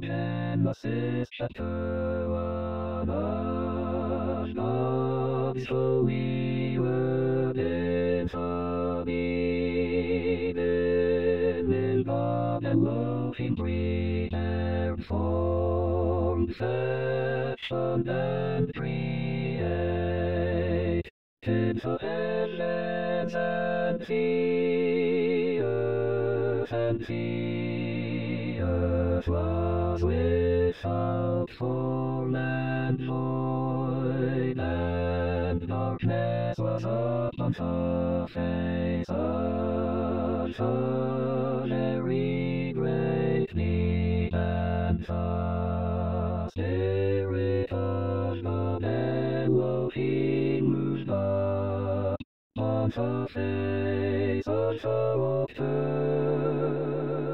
Genesis chapter one of God's holy word in forbidden in God and loving prepared form fashion and create into heavens and the earth and the earth was without form and void and darkness was upon the face of the very great need and the spirit of God Elohim moved up on the face of the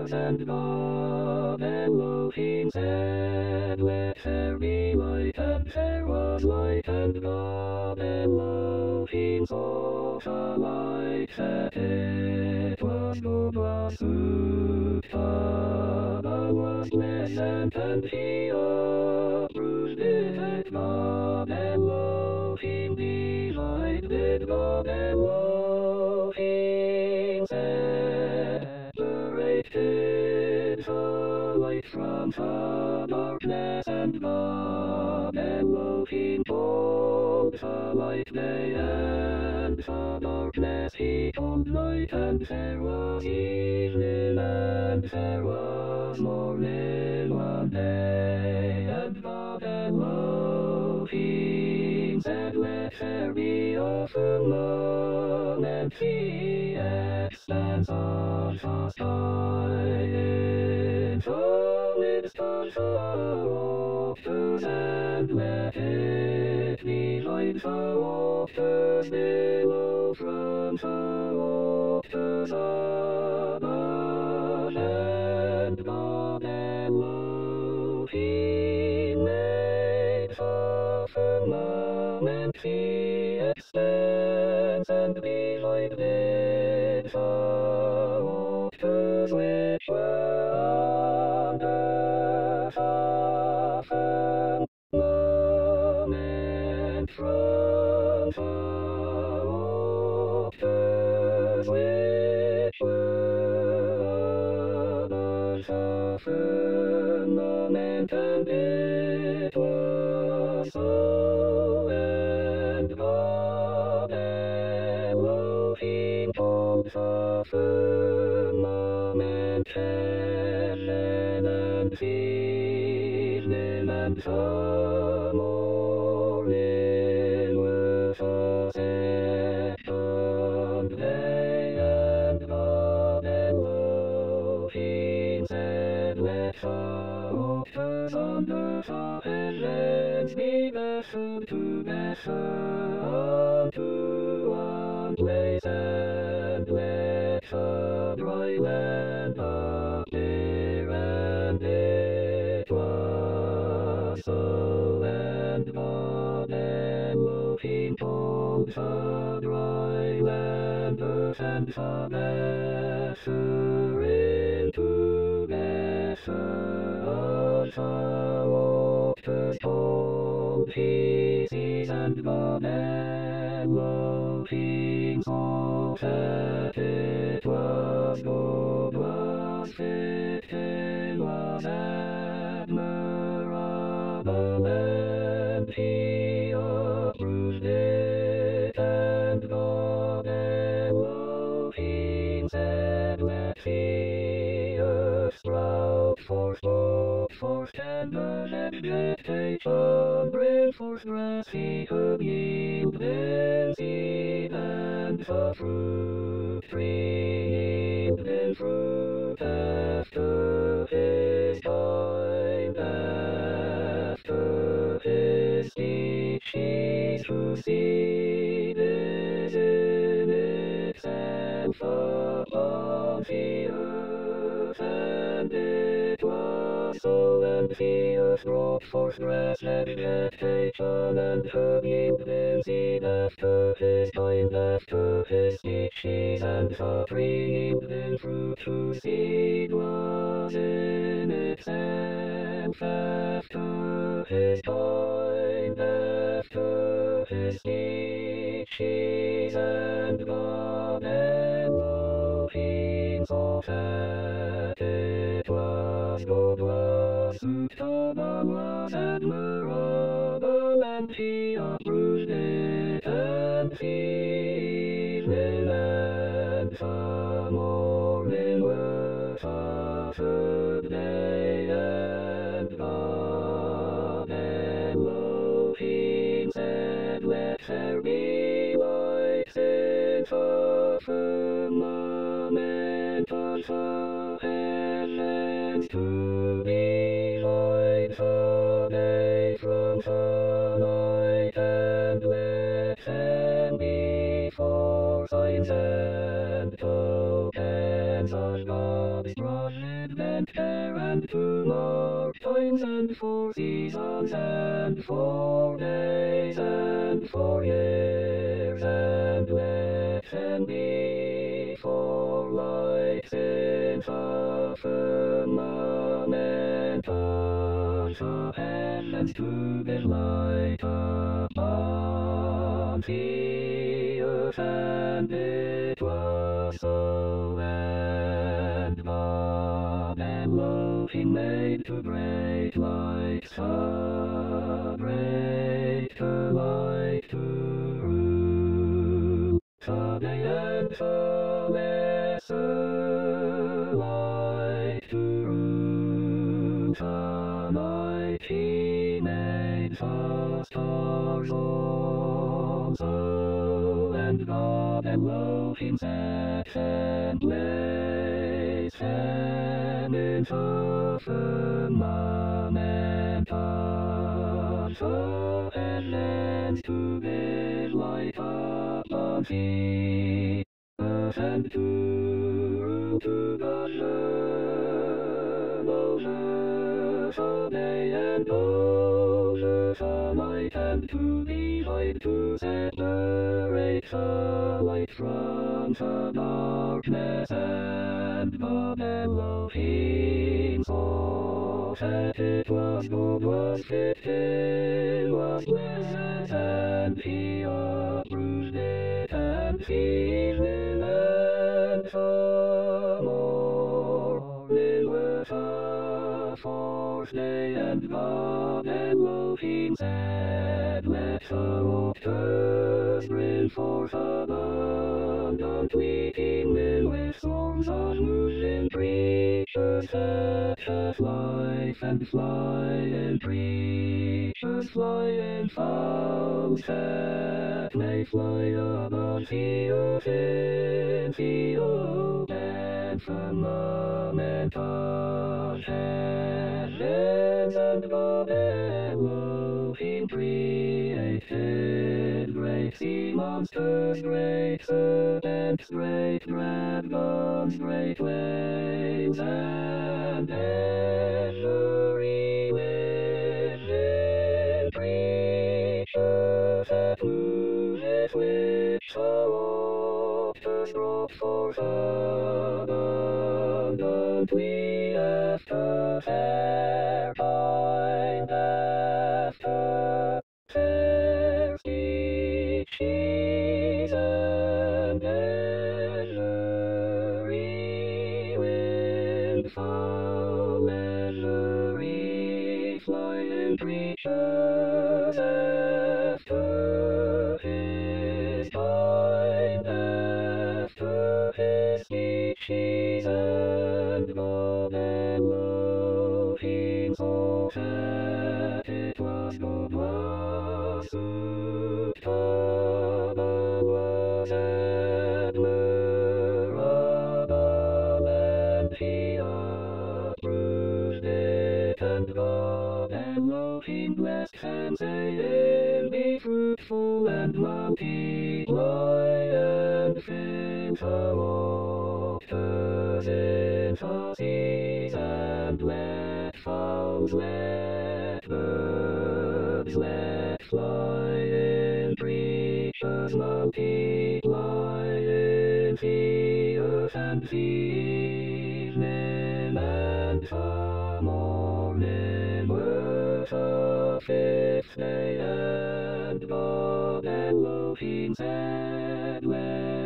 waters, and God Elohim said, Let there be light, and there was light, and God Elohim saw the light that it was good was good, Father was pleasant, and he approved it, God Elohim divided, God Elohim the light from the darkness, and God Elohim called the light day, and the darkness he called night, and there was evening, and there was morning one day, and God Elohim said, Let there be a firmament, the expanse of the sky, in midst of the waters, it below from the waters above, and God Elohim made the firmament, the expanse, and the waters firmament firmament, and so, and the firmament heaven, and the evening and God Elohim said, Let waters under the heavens be gathered together unto one place, and let the dry land the dry land earth, and the gathering together of the waters called he seas, and God Elohim saw that it was good, was fitting, was vegetation, bring forth grass, he herb yield, then seed, and the fruit tree yield, fruit after envious, brought forth grass and vegetation, and herb yielding seed after his kind, after his species, and the tree yielding fruit whose seed was in itself after his kind, after his species, and God Elohim saw that it was good, was suitable, was admirable, and he approved it, and evening and the morning were the third day, and God Elohim said, Let there be lights in the firmament of the heavens to from the night, and let them be for signs and tokens of God's care, and to mark times and for seasons and for days and for years, and let them be for lights in the firmament the to give light upon the earth, and it was so, and God Elohim made two great lights, a greater light to rule. The day and the lesser stars also, and God Elohim set and placed them in the firmament of the heavens to give light the earth and to to govern over the day and the night, and to divide, to separate the light from the darkness, and the Elohim saw that it was good, was fit, it was pleasant, and he approved it, and evening and the the fourth day, and God Elohim said, Let the waters bring forth abundantly, teeming with swarms of moving creatures that have life, and flying creatures, flying fowls that may fly above the earth in the open firmament heavens, and God Elohim created great sea monsters, great serpents, great dragons, great waves, and every living creature that moveth which waters brought forth abundantly after their kind, after their species, and every wind fowl, every flying creatures species, and God Elohim saw that it was good, was suitable, was admirable, and he approved it, and God Elohim blessed and saying, Be fruitful and multiply, and fill the the seas, and let fowls let birds let fly in creatures multiply in earth and the evening and the morning were the fifth day and God Elohim said let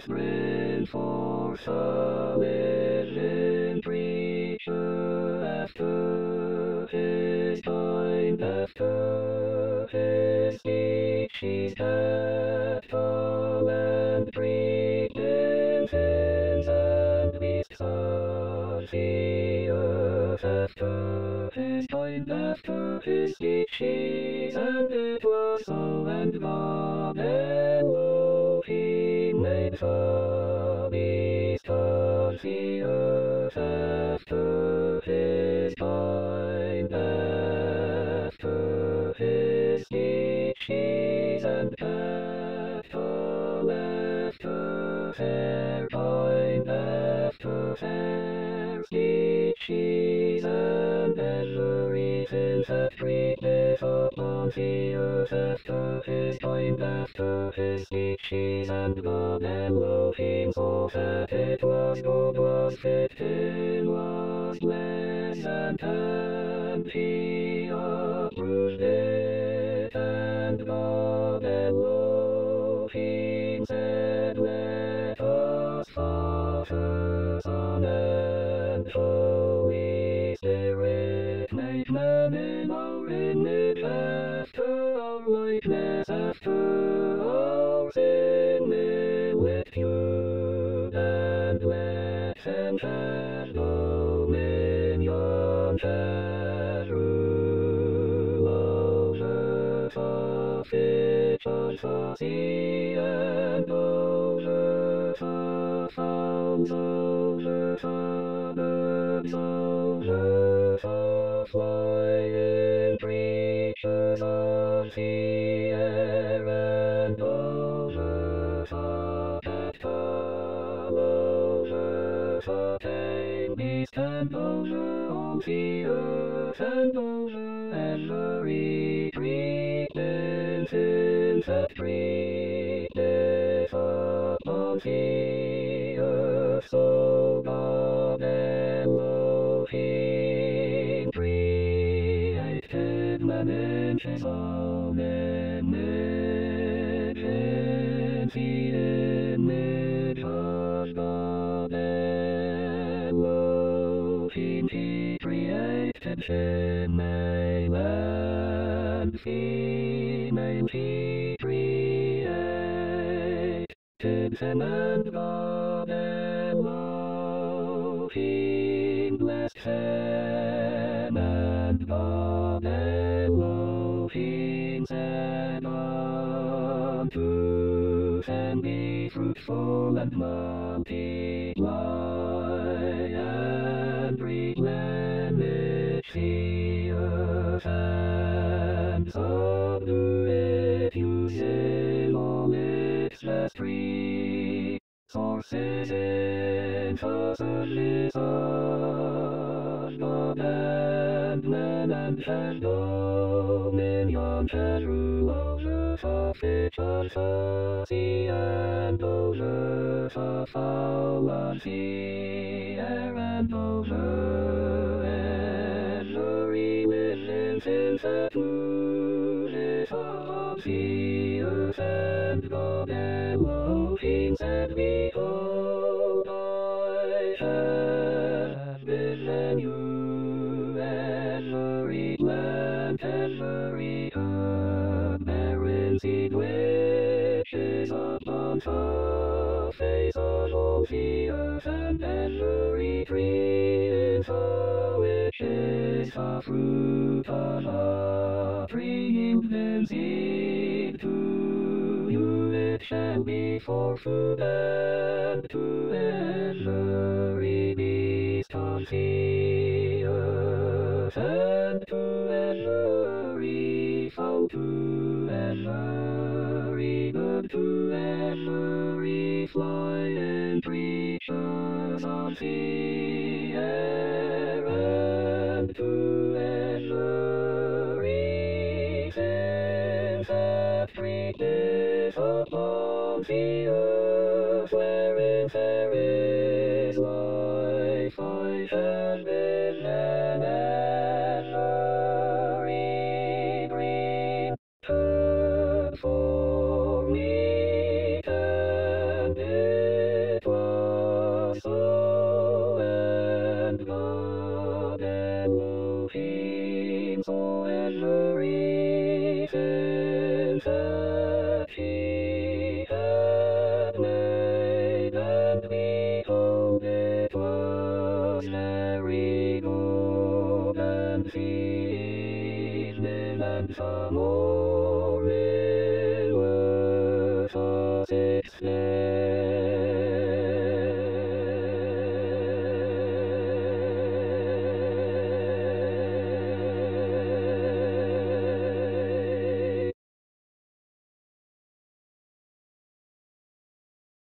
earth bring forth a living creature after his kind, after his species, cattle and breeding things and beasts of the earth after his kind, after his species, and it was so, and God Elohim the beast of the earth after his kind, after his species, and cattle after their kind, after their species, and everything that the earth after his after his species, and God Elohim saw that it was good, was fitting, was and he approved it, and God Elohim said, Let us Father, Son, and Holy Spirit make man in our image them dominion, shall rule over fish of the over fowls, over birds, over the flying creatures of the the earth, over every creeping thing that breatheth upon the earth. So God Elohim created in him, male and female he created them, and God Elohim blessed them, and God Elohim said unto them, Be fruitful and multiply, earth, and subdue it, using all its vastry sources in facilities of God and man and shall dominion shall rule over the of the sea and over the fowl of the air and over thing that moveth of the earth and God Elohim said, Behold, I have given you. every plant, every herb bearing seed which is upon the face of all the earth, and every tree the is the a tree yielding seed to you it shall be for food and to every beast earth and to every fowl to every bird to every flying creatures of the air I'll be earth wherein there is life I had been. Six.